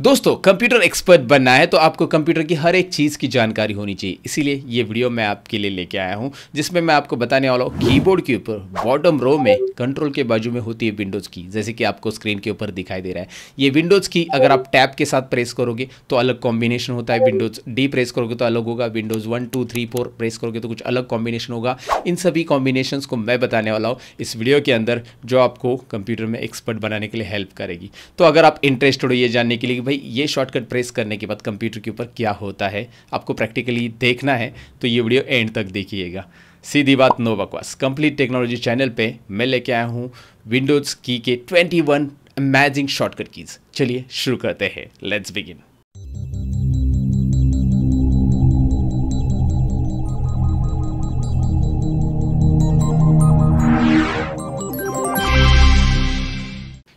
दोस्तों computer expert बनना है तो आपको कंप्यूटर की हर एक चीज़ की जानकारी होनी चाहिए। इसीलिए ये वीडियो मैं आपके लिए लेके आया हूँ, जिसमें मैं आपको बताने वाला हूँ कीबोर्ड के ऊपर बॉटम रो में कंट्रोल के बाजू में होती है विंडोज़ की, जैसे कि आपको स्क्रीन के ऊपर दिखाई दे रहा है। ये विंडोज़ की अगर आप टैप के साथ प्रेस करोगे तो अलग कॉम्बिनेशन होता है। विंडोज़ डी प्रेस करोगे तो अलग होगा। Windows one two three four press करोगे तो कुछ अलग कॉम्बिनेशन होगा। इन सभी कॉम्बिनेशन को मैं बताने वाला हूँ इस वीडियो के अंदर, जो आपको कंप्यूटर में एक्सपर्ट बनाने के लिए हेल्प करेगी। तो अगर आप इंटरेस्टेड हो ये जानने के लिए भाई, ये शॉर्टकट प्रेस करने के बाद कंप्यूटर के ऊपर क्या होता है, आपको प्रैक्टिकली देखना है तो ये वीडियो एंड तक देखिएगा। सीधी बात, नो बकवास। कंप्लीट टेक्नोलॉजी चैनल पे मैं लेके आया हूँ विंडोज़ की के 21 अमेजिंग शॉर्टकट कीज चलिए, शुरू करते हैं। Let's begin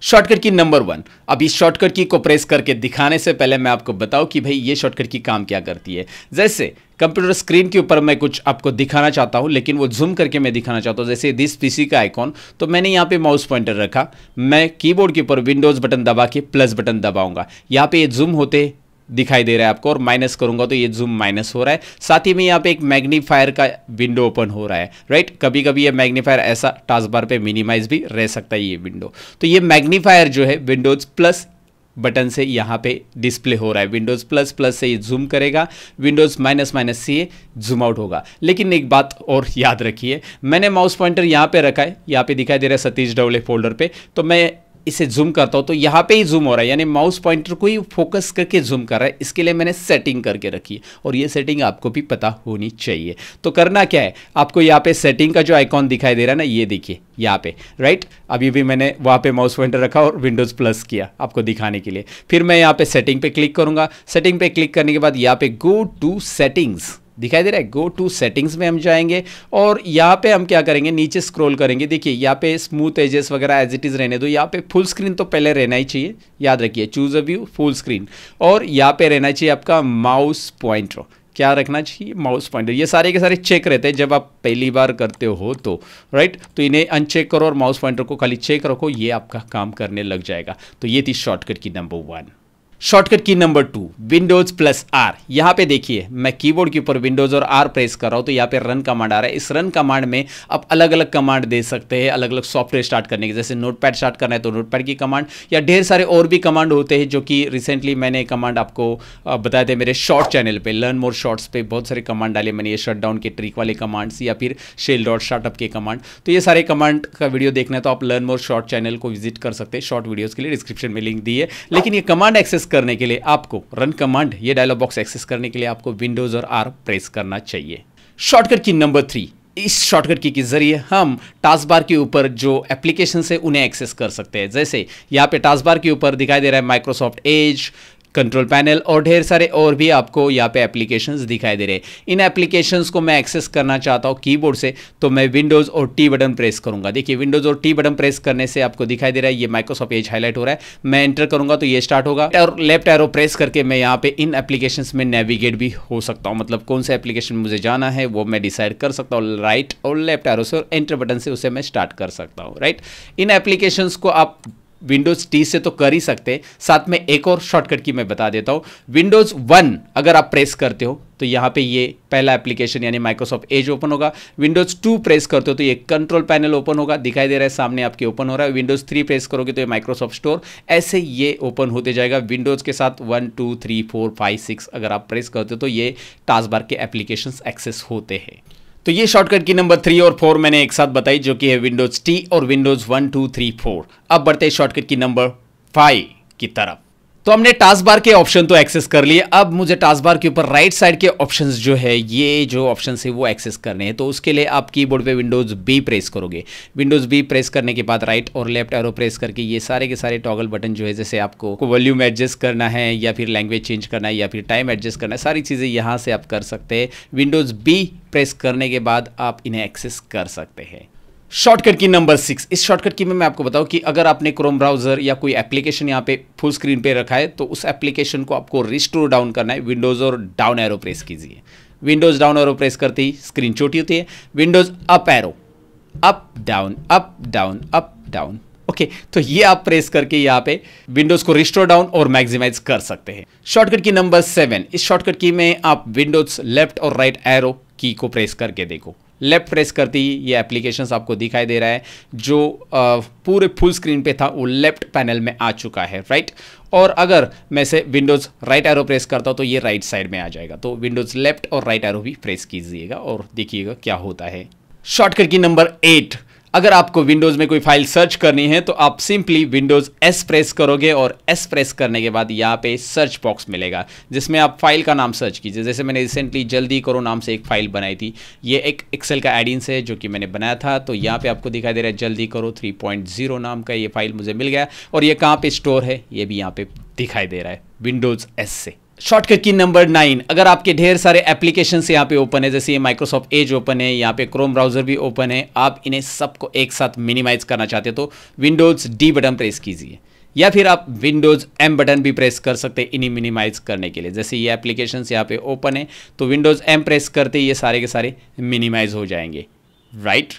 shortcut key number one अब इस शॉर्टकट की को प्रेस करके दिखाने से पहले मैं आपको बताऊँ कि भाई ये शॉर्टकट की काम क्या करती है। जैसे कंप्यूटर स्क्रीन के ऊपर मैं कुछ आपको दिखाना चाहता हूँ, लेकिन वो जूम करके मैं दिखाना चाहता हूँ। जैसे दिस पीसी का आइकॉन तो मैंने यहाँ पे माउस पॉइंटर रखा। मैं कीबोर्ड के ऊपर विंडोज़ बटन दबा के प्लस बटन दबाऊँगा। यहाँ पे ये जूम होते दिखाई दे रहा है आपको और माइनस करूँगा तो ये जूम माइनस हो रहा है। साथ ही में यहाँ पे एक मैग्नीफायर का विंडो ओपन हो रहा है राइट कभी कभी ये मैग्नीफायर ऐसा टास्क बार पे मिनिमाइज भी रह सकता है ये विंडो तो ये मैग्नीफायर जो है विंडोज़ प्लस बटन से यहाँ पे डिस्प्ले हो रहा है। विंडोज़ प्लस प्लस से ये जूम करेगा विंडोज़ माइनस माइनस से ये जूम आउट होगा। लेकिन एक बात और याद रखिए, मैंने माउस पॉइंटर यहाँ पे रखा है, यहाँ पे दिखाई दे रहा है सतीश डवले फोल्डर पे। तो मैं इसे जूम करता हूँ तो यहाँ पे ही जूम हो रहा है। यानी माउस पॉइंटर को ही फोकस करके जूम कर रहा है। इसके लिए मैंने सेटिंग करके रखी है। और ये सेटिंग आपको भी पता होनी चाहिए। तो करना क्या है? आपको यहाँ पे सेटिंग का जो आइकॉन दिखाई दे रहा है ना, ये देखिए, यहाँ पे राइट अभी भी मैंने वहाँ पे माउस पॉइंटर रखा और विंडोज़ प्लस किया आपको दिखाने के लिए। फिर मैं यहाँ पे सेटिंग पे क्लिक करूँगा। सेटिंग पे क्लिक करने के बाद यहाँ पे गो टू सेटिंग्स दिखाई दे रहा है गो टू सेटिंग्स में हम जाएँगे और यहाँ पे हम क्या करेंगे, नीचे स्क्रॉल करेंगे। देखिए, यहाँ पे स्मूथ एजेस वगैरह एज इट इज़ रहने दो। यहाँ पे फुल स्क्रीन तो पहले रहना ही चाहिए, याद रखिए choose a view full screen और यहाँ पे रहना चाहिए आपका माउस पॉइंटर क्या रखना चाहिए? माउस पॉइंटर ये सारे के सारे चेक रहते हैं, जब आप पहली बार करते हो तो राइट तो इन्हें अनचेक करो और माउस पॉइंटर को खाली चेक रखो, ये आपका काम करने लग जाएगा। तो ये थी shortcut key number one shortcut key number two Windows plus R यहाँ पे देखिए, मैं कीबोर्ड के ऊपर विंडोज़ और आर प्रेस कर रहा हूँ तो यहाँ पे रन कमांड आ रहा है। इस रन कमांड में आप अलग अलग कमांड दे सकते हैं अलग अलग सॉफ्टवेयर स्टार्ट करने के, जैसे नोटपैड स्टार्ट करना है तो नोटपैड की कमांड या ढेर सारे और भी कमांड होते हैं, जो कि रिसेंटली मैंने कमांड आपको बताए थे मेरे शॉर्ट चैनल पर लर्न मोर शॉर्ट्स पे बहुत सारे कमांड डाले मैंने, ये शट डाउन के ट्रिक वाले कमांड्स या फिर शेल डॉट स्टार्टअप के कमांड तो ये सारे कमांड का वीडियो देखना है तो आप लर्न मोर शॉर्ट चैनल को विज़िट कर सकते हैं शॉर्ट वीडियोज़ के लिए डिस्क्रिप्शन में लिंक दी है। लेकिन ये कमांड एक्सेस करने के लिए आपको रन कमांड ये डायलॉग बॉक्स एक्सेस करने के लिए आपको विंडोज़ और आर प्रेस करना चाहिए। शॉर्टकट की नंबर थ्री इस शॉर्टकट की के ज़रिए हम टास्क बार के ऊपर जो एप्लीकेशन से उन्हें एक्सेस कर सकते हैं। जैसे यहाँ पे टास्क बार के ऊपर दिखाई दे रहा है माइक्रोसॉफ्ट एज कंट्रोल पैनल और ढेर सारे और भी आपको यहाँ पे एप्लीकेशंस दिखाई दे रहे इन एप्लीकेशंस को मैं एक्सेस करना चाहता हूँ कीबोर्ड से तो मैं विंडोज़ और टी बटन प्रेस करूँगा। देखिए विंडोज़ और टी बटन प्रेस करने से आपको दिखाई दे रहा है, ये माइक्रोसॉफ्ट एज हाईलाइट हो रहा है। मैं एंटर करूँगा तो ये स्टार्ट होगा और लेफ़्ट एरो प्रेस करके मैं यहाँ पे इन एप्लीकेशन में नेविगेट भी हो सकता हूँ। मतलब कौन से एप्लीकेशन मुझे जाना है, वो मैं डिसाइड कर सकता हूँ राइट और लेफ़्ट एरो से और एंटर बटन से उसे मैं स्टार्ट कर सकता हूँ राइट इन एप्लीकेशन को आप विंडोज़ टी से तो कर ही सकते साथ में एक और शॉर्टकट की मैं बता देता हूँ। विंडोज़ वन अगर आप प्रेस करते हो तो यहाँ पे ये पहला एप्लीकेशन यानी माइक्रोसॉफ्ट एज ओपन होगा। विंडोज़ टू प्रेस करते हो तो ये कंट्रोल पैनल ओपन होगा। दिखाई दे रहा है, सामने आपके ओपन हो रहा है। विंडोज़ थ्री प्रेस करोगे तो ये माइक्रोसॉफ्ट स्टोर ऐसे ये ओपन होते जाएगा। विंडोज़ के साथ one two three four five six अगर आप प्रेस करते हो तो ये टास्क बार के एप्लीकेशन एक्सेस होते हैं। तो ये शॉर्टकट की नंबर थ्री और फोर मैंने एक साथ बताई, जो कि है विंडोज़ टी और Windows one two three four अब बढ़ते हैं शॉर्टकट की नंबर फाइव की तरफ़. तो हमने टास्क बार के ऑप्शन तो एक्सेस कर लिए। अब मुझे टास्क बार के ऊपर राइट साइड के ऑप्शंस जो है, ये जो ऑप्शन है वो एक्सेस करने हैं। तो उसके लिए आप कीबोर्ड पे विंडोज़ बी प्रेस करोगे। विंडोज़ बी प्रेस करने के बाद राइट और लेफ़्ट एरो प्रेस करके ये सारे के सारे टॉगल बटन जो है, जैसे आपको वॉल्यूम एडजस्ट करना है या फिर लैंग्वेज चेंज करना है या फिर टाइम एडजस्ट करना है, सारी चीज़ें यहाँ से आप कर सकते हैं। विंडोज़ बी प्रेस करने के बाद आप इन्हें एक्सेस कर सकते हैं। शॉर्टकट की नंबर सिक्स इस शॉर्टकट की में मैं आपको बताऊँ कि अगर आपने क्रोम ब्राउज़र या कोई एप्लीकेशन यहाँ पे फुल स्क्रीन पे रखा है तो उस एप्लीकेशन को आपको रिस्टोर डाउन करना है। विंडोज़ और डाउन एरो प्रेस कीजिए। विंडोज़ डाउन एरो प्रेस करते ही स्क्रीन छोटी होती है। Windows up arrow up down up down up down okay तो ये आप प्रेस करके यहाँ पे विंडोज़ को रिस्टोर डाउन और मैक्सिमाइज कर सकते हैं। शॉर्टकट की नंबर सेवन इस शॉर्टकट की में आप विंडोज़ लेफ़्ट और राइट एरो की को प्रेस करके देखो। लेफ़्ट प्रेस करते ही ये एप्लीकेशंस आपको दिखाई दे रहा है, जो पूरे फुल स्क्रीन पे था, वो लेफ़्ट पैनल में आ चुका है राइट और अगर मैं से विंडोज़ राइट एरो प्रेस करता हूँ तो ये राइट साइड में आ जाएगा। तो विंडोज़ लेफ़्ट और राइट एरो भी प्रेस कीजिएगा और देखिएगा क्या होता है। शॉर्टकट की नंबर एट अगर आपको विंडोज़ में कोई फ़ाइल सर्च करनी है तो आप सिंपली विंडोज़ एस प्रेस करोगे और एस प्रेस करने के बाद यहाँ पे सर्च बॉक्स मिलेगा, जिसमें आप फ़ाइल का नाम सर्च कीजिए। जैसे मैंने रिसेंटली जल्दी करो नाम से एक फ़ाइल बनाई थी, ये एक एक्सेल का एडिन है, जो कि मैंने बनाया था तो यहाँ पे आपको दिखाई दे रहा है जल्दी करो थ्री नाम का ये फ़ाइल मुझे मिल गया, और ये कहाँ पर स्टोर है, ये भी यहाँ पे दिखाई दे रहा है विंडोज़ एस से। शॉर्टकट की नंबर नाइन अगर आपके ढेर सारे एप्लीकेशन यहाँ पे ओपन है, जैसे ये माइक्रोसॉफ्ट एज ओपन है, यहाँ पे क्रोम ब्राउज़र भी ओपन है, आप इन्हें सबको एक साथ मिनिमाइज करना चाहते हो तो विंडोज़ डी बटन प्रेस कीजिए। या फिर आप विंडोज़ एम बटन भी प्रेस कर सकते हैं इन्हीं मिनिमाइज करने के लिए। जैसे ये एप्लीकेशन यहाँ पे ओपन है तो विंडोज़ एम प्रेस करते ये सारे के सारे मिनिमाइज हो जाएँगे। Right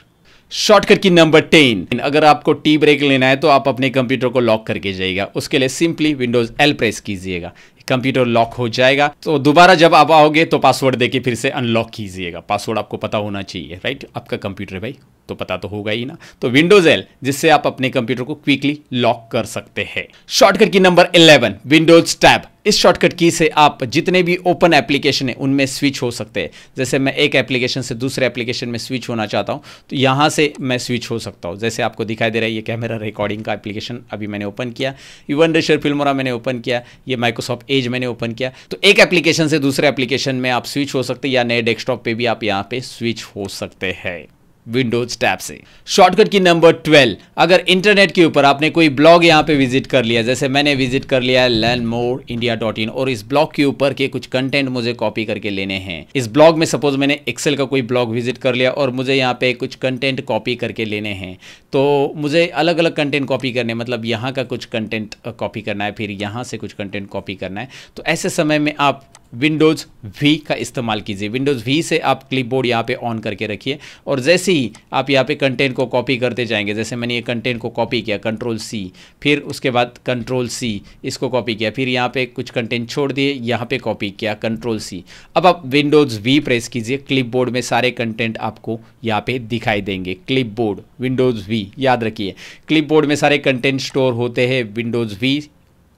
shortcut key number ten अगर आपको टी ब्रेक लेना है तो आप अपने कंप्यूटर को लॉक करके जाइएगा। उसके लिए सिंपली विंडोज़ एल प्रेस कीजिएगा। कंप्यूटर लॉक हो जाएगा। तो दोबारा जब आप आओगे तो पासवर्ड देके फिर से अनलॉक कीजिएगा। पासवर्ड आपको पता होना चाहिए राइट आपका कंप्यूटर है भाई तो पता तो होगा ही ना। तो विंडोज़ एल जिससे आप अपने कंप्यूटर को क्विकली लॉक कर सकते हैं। Shortcut key number 11 Windows tab इस शॉर्टकट की से आप जितने भी ओपन एप्लीकेशन है, उनमें स्विच हो सकते हैं। जैसे मैं एक एप्लीकेशन से दूसरे एप्लीकेशन में स्विच होना चाहता हूँ तो यहाँ से मैं स्विच हो सकता हूँ। जैसे आपको दिखाई दे रहा है, ये कैमरा रिकॉर्डिंग का एप्लीकेशन अभी मैंने ओपन किया। इवन रेशर फिल्मोरा मैंने ओपन किया, ये माइक्रोसॉफ्ट एज मैंने ओपन किया। तो एक एप्लीकेशन से दूसरे एप्लीकेशन में आप स्विच हो सकते हैं, या नए डेस्कटॉप पर भी आप यहाँ पर स्विच हो सकते हैं। विंडोज़ टैब से। शॉर्टकट की नंबर 12 अगर इंटरनेट के ऊपर आपने कोई ब्लॉग यहाँ पे विज़िट कर लिया, जैसे मैंने विज़िट कर लिया learn more India dot in और इस ब्लॉग के ऊपर के कुछ कंटेंट मुझे कॉपी करके लेने हैं। इस ब्लॉग में सपोज़ मैंने एक्सेल का कोई ब्लॉग विज़िट कर लिया, और मुझे यहाँ पे कुछ कंटेंट कॉपी करके लेने हैं। तो मुझे अलग अलग कंटेंट कॉपी करने मतलब यहाँ का कुछ कंटेंट कॉपी करना है, फिर यहाँ से कुछ कंटेंट कॉपी करना है। तो ऐसे समय में आप विंडोज़ वी का इस्तेमाल कीजिए। विंडोज़ वी से आप क्लिपबोर्ड यहाँ पे ऑन करके रखिए और जैसे ही आप यहाँ पे कंटेंट को कॉपी करते जाएँगे, जैसे मैंने ये कंटेंट को कॉपी किया कंट्रोल सी फिर उसके बाद कंट्रोल सी इसको कॉपी किया, फिर यहाँ पे कुछ कंटेंट छोड़ दिए, यहाँ पे कॉपी किया कंट्रोल सी अब आप विंडोज़ वी प्रेस कीजिए क्लिप में सारे कंटेंट आपको यहाँ पे दिखाई देंगे। क्लिप विंडोज़ वी याद रखिए। क्लिप में सारे कंटेंट स्टोर होते हैं विंडोज़ वी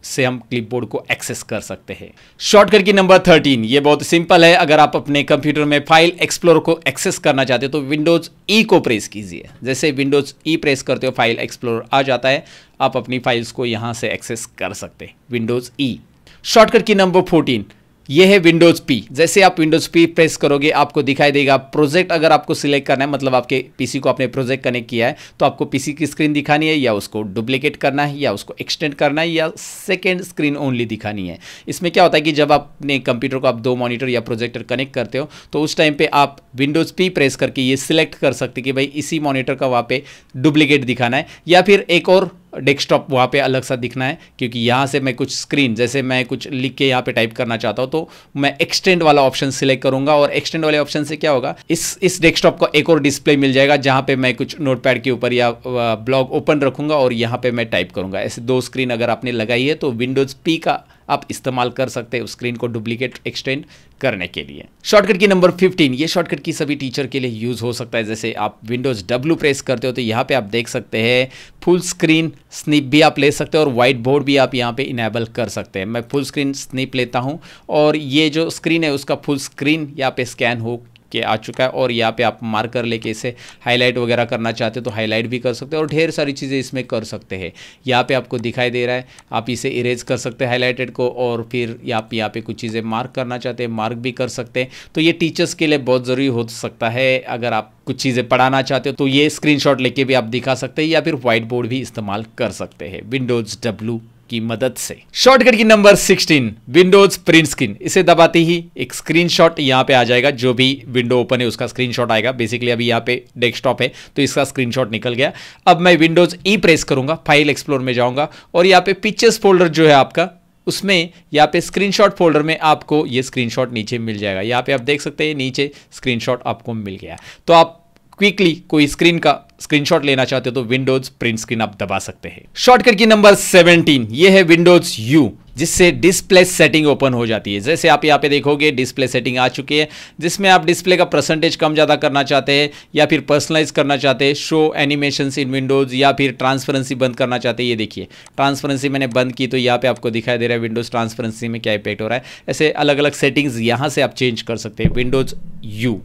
से हम क्लिपबोर्ड को एक्सेस कर सकते हैं। शॉर्टकट की नंबर थर्टीन ये बहुत सिंपल है। अगर आप अपने कंप्यूटर में फ़ाइल एक्सप्लोर को एक्सेस करना चाहते हो तो विंडोज़ ई e को प्रेस कीजिए। जैसे विंडोज़ ई e प्रेस करते हो फ़ाइल एक्सप्लोर आ जाता है। आप अपनी फाइल्स को यहाँ से एक्सेस कर सकते हैं Windows E shortcut key number fourteen ये है विंडोज़ पी जैसे आप विंडोज़ पी प्रेस करोगे, आपको दिखाई देगा प्रोजेक्ट अगर आपको सिलेक्ट करना है मतलब आपके पीसी को आपने प्रोजेक्ट कनेक्ट किया है तो आपको पीसी की स्क्रीन दिखानी है या उसको डुप्लीकेट करना है या उसको एक्सटेंड करना है या सेकेंड स्क्रीन ओनली दिखानी है। इसमें क्या होता है कि जब आपने कंप्यूटर को आप दो मॉनिटर या प्रोजेक्टर कनेक्ट करते हो तो उस टाइम पर आप विंडोज़ पी प्रेस करके ये सिलेक्ट कर सकते कि भाई इसी मॉनिटर का वहाँ पे डुप्लीकेट दिखाना है। या फिर एक और डेस्कटॉप वहाँ पे अलग सा दिखना है, क्योंकि यहाँ से मैं कुछ स्क्रीन जैसे मैं कुछ लिख के यहाँ पे टाइप करना चाहता हूँ तो मैं एक्सटेंड वाला ऑप्शन सिलेक्ट करूँगा और एक्सटेंड वाले ऑप्शन से क्या होगा, इस इस डेस्कटॉप का एक और डिस्प्ले मिल जाएगा, जहाँ पे मैं कुछ नोटपैड के ऊपर या ब्लॉग ओपन रखूँगा और यहाँ पर मैं टाइप करूँगा। ऐसे दो स्क्रीन अगर आपने लगाई है तो विंडोज़ पी का आप इस्तेमाल कर सकते हैं स्क्रीन को डुप्लीकेट एक्सटेंड करने के लिए। शॉर्टकट की नंबर 15 ये शॉर्टकट की सभी टीचर के लिए यूज़ हो सकता है। जैसे आप विंडोज़ डब्ल्यू प्रेस करते हो तो यहाँ पे आप देख सकते हैं फुल स्क्रीन स्निप भी आप ले सकते हो और व्हाइट बोर्ड भी आप यहाँ पे इनेबल कर सकते हैं। मैं फुल स्क्रीन स्निप लेता हूँ और ये जो स्क्रीन है उसका फुल स्क्रीन यहाँ पे स्कैन हो के आ चुका है और यहाँ पे आप मार्कर लेके इसे हाईलाइट वगैरह करना चाहते हो तो हाईलाइट भी कर सकते हो और ढेर सारी चीज़ें इसमें कर सकते हैं। यहाँ पे आपको दिखाई दे रहा है, आप इसे इरेज कर सकते हैं हाईलाइटेड को और फिर आप यहाँ पे कुछ चीज़ें मार्क करना चाहते हैं मार्क भी कर सकते हैं। तो ये टीचर्स के लिए बहुत ज़रूरी हो सकता है, अगर आप कुछ चीज़ें पढ़ाना चाहते हो तो ये स्क्रीनशॉट लेके भी आप दिखा सकते हैं या फिर व्हाइट बोर्ड भी इस्तेमाल कर सकते हैं। विंडोज़ डब्लू की मदद से। शॉर्टकट की नंबर 16 विंडोज़ प्रिंट स्क्रीन इसे दबाते ही एक स्क्रीनशॉट यहाँ पे आ जाएगा, जो भी विंडो ओपन है, उसका स्क्रीनशॉट आएगा। बेसिकली अभी यहाँ पे डेस्कटॉप है तो इसका स्क्रीनशॉट निकल गया। अब मैं विंडोज़ ई प्रेस करूँगा फ़ाइल एक्सप्लोर में जाऊँगा, और यहाँ पे पिक्चर्स फोल्डर जो है आपका, उसमें यहाँ पे स्क्रीनशॉट फोल्डर में आपको ये स्क्रीनशॉट नीचे मिल जाएगा। यहाँ पे आप देख सकते हैं, नीचे स्क्रीनशॉट आपको मिल गया। तो आप क्विकली कोई स्क्रीन का स्क्रीनशॉट लेना चाहते हो तो विंडोज़ प्रिंट स्क्रीन आप दबा सकते हैं। शॉर्टकट की नंबर 17 ये है विंडोज़ यू जिससे डिस्प्ले सेटिंग ओपन हो जाती है। जैसे आप यहाँ पे देखोगे डिस्प्ले सेटिंग आ चुकी है, जिसमें आप डिस्प्ले का परसेंटेज कम ज़्यादा करना चाहते हैं या फिर पर्सनलाइज करना चाहते हैं शो एनिमेशन इन विंडोज़ या फिर ट्रांसपेरेंसी बंद करना चाहते हैं, ये देखिए। ट्रांसपेरेंसी मैंने बंद की तो यहाँ पे आपको दिखाई दे रहा है विंडोज़ ट्रांसपेरेंसी में क्या इफ़ेक्ट हो रहा है। ऐसे अलग अलग सेटिंग्स यहाँ से आप चेंज कर सकते हैं विंडोज़ यू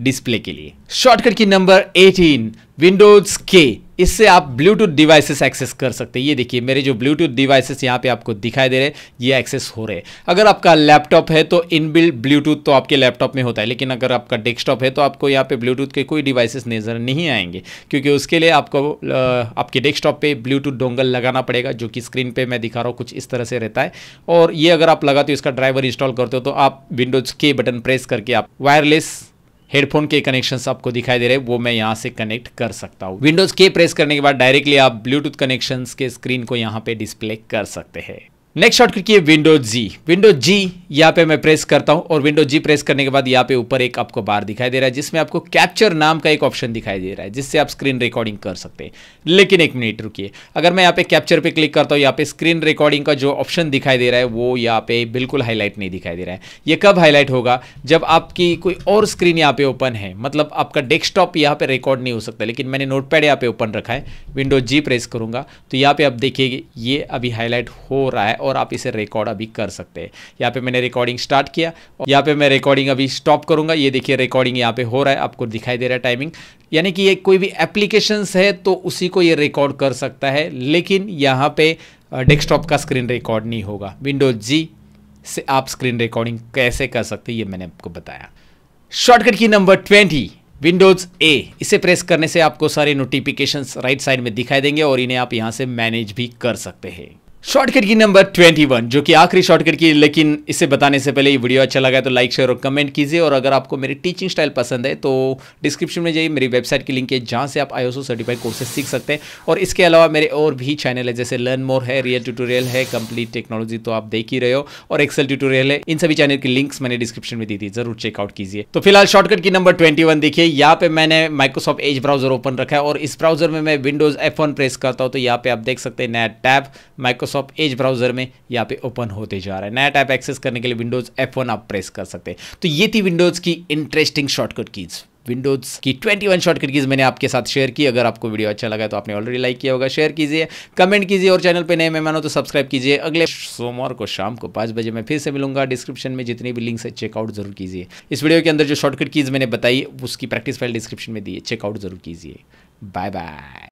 डिस्प्ले के लिए। शॉर्टकट की नंबर 18 विंडोज़ के इससे आप ब्लूटूथ डिवाइसेस एक्सेस कर सकते हैं। ये देखिए, मेरे जो ब्लूटूथ डिवाइसेस यहाँ पे आपको दिखाई दे रहे हैं, ये एक्सेस हो रहे हैं। अगर आपका लैपटॉप है तो इनबिल्ट ब्लूटूथ तो आपके लैपटॉप में होता है, लेकिन अगर आपका डेस्कटॉप है तो आपको यहाँ पे ब्लूटूथ के कोई डिवाइसेस नज़र नहीं आएँगे, क्योंकि उसके लिए आपको आपके डेस्कटॉप पे ब्लूटूथ डोंगल लगाना पड़ेगा, जो कि स्क्रीन पर मैं दिखा रहा हूँ, कुछ इस तरह से रहता है। और ये अगर आप लगाते हो, इसका ड्राइवर इंस्टॉल करते हो तो आप विंडोज़ के बटन प्रेस करके आप वायरलेस हेडफोन के कनेक्शन आपको दिखाई दे रहे हैं, वो मैं यहाँ से कनेक्ट कर सकता हूँ। विंडोज़ के प्रेस करने के बाद डायरेक्टली आप ब्लूटूथ कनेक्शन के स्क्रीन को यहाँ पे डिस्प्ले कर सकते हैं। Next shortcut key window G window G यहाँ पे मैं प्रेस करता हूँ और विंडो जी प्रेस करने के बाद यहाँ पे ऊपर एक आपको बार दिखाई दे रहा है, जिसमें आपको कैप्चर नाम का एक ऑप्शन दिखाई दे रहा है, जिससे आप स्क्रीन रिकॉर्डिंग कर सकते हैं। लेकिन एक मिनट रुकिए। अगर मैं यहाँ पे कैप्चर पे क्लिक करता हूँ, यहाँ पे स्क्रीन रिकॉर्डिंग का जो ऑप्शन दिखाई दे रहा है, वो यहाँ पे बिल्कुल हाईलाइट नहीं दिखाई दे रहा है। ये कब हाईलाइट होगा? जब आपकी कोई और स्क्रीन यहाँ पे ओपन है मतलब आपका डेस्कटॉप यहाँ पे रिकॉर्ड नहीं हो सकता, लेकिन मैंने नोट पैड यहाँ पे ओपन रखा है विंडो जी प्रेस करूँगा। तो यहाँ पे आप देखिए ये अभी हाईलाइट हो रहा है और आप इसे रिकॉर्ड अभी कर सकते हैं। यहाँ पे मैंने रिकॉर्डिंग स्टार्ट किया और यहाँ पे मैं रिकॉर्डिंग अभी स्टॉप करूँगा। ये देखिए रिकॉर्डिंग यहाँ पे हो रहा है, आपको दिखाई दे रहा है टाइमिंग यानी कि ये कोई भी एप्लीकेशन है तो उसी को ये रिकॉर्ड कर सकता है, लेकिन यहाँ पे डेस्कटॉप का स्क्रीन रिकॉर्ड नहीं होगा। विंडोज़ जी से आप स्क्रीन रिकॉर्डिंग कैसे कर सकते ये मैंने आपको बताया। शॉर्टकट की नंबर ट्वेंटी विंडोज़ ए इसे प्रेस करने से आपको सारे नोटिफिकेशंस राइट साइड में दिखाई देंगे और इन्हें आप यहाँ से मैनेज भी कर सकते हैं। शॉर्टकट की नंबर 21 जो कि आखिरी शॉर्टकट की, लेकिन इसे बताने से पहले ये वीडियो अच्छा लगा तो लाइक शेयर और कमेंट कीजिए। और अगर आपको मेरी टीचिंग स्टाइल पसंद है तो डिस्क्रिप्शन में जाइए, मेरी वेबसाइट की लिंक है, जहाँ से आप आईओसो सर्टिफाइड कोर्सेज सीख सकते हैं। और इसके अलावा मेरे और भी चैनल है, जैसे लर्न मोर है रियल ट्यूटोरियल है कंप्लीट टेक्नोलॉजी तो आप देख ही रहे हो। और एक्सेल ट्यूटोरियल है, इन सभी चैनल की लिंक्स मैंने डिस्क्रिप्शन में दी थी, ज़रूर चेकआउट कीजिए। तो फ़िलहाल शॉर्टकट की नंबर ट्वेंटी देखिए, यहाँ पे मैंने माइक्रोसॉफ्ट एज ब्राउज़र ओपन रखा है, और इस ब्राउज़र में मैं विंडोज़ एफ़ प्रेस करता हूँ तो यहाँ पे आप देख सकते हैं नया टैब माइक्रोसॉफ्ट एज ब्राउज़र में यहाँ पे ओपन होते जा रहा है। नया टैप एक्सेस करने के लिए विंडोज़ F1 आप प्रेस कर सकते हैं। तो ये थी विंडोज़ की इंटरेस्टिंग शॉर्टकट कीज विंडोज़ की 21 वन शॉर्टकट कीज मैंने आपके साथ शेयर की। अगर आपको वीडियो अच्छा लगा तो आपने ऑलरेडी लाइक किया होगा। शेयर कीजिए कमेंट कीजिए और चैनल पे नए मेहमान हो तो सब्सक्राइब कीजिए। अगले सोमवार को शाम को पाँच बजे मैं फिर से मिलूँगा। डिस्क्रिप्शन में जितनी भी लिंक्स है चेकआउट ज़रूर कीजिए। इस वीडियो के अंदर जो शॉर्टकट कीज मैंने बताई, उसकी प्रैक्टिस फ़ाइल डिस्क्रिप्शन में दी है। चेकआउट ज़रूर कीजिए। Bye bye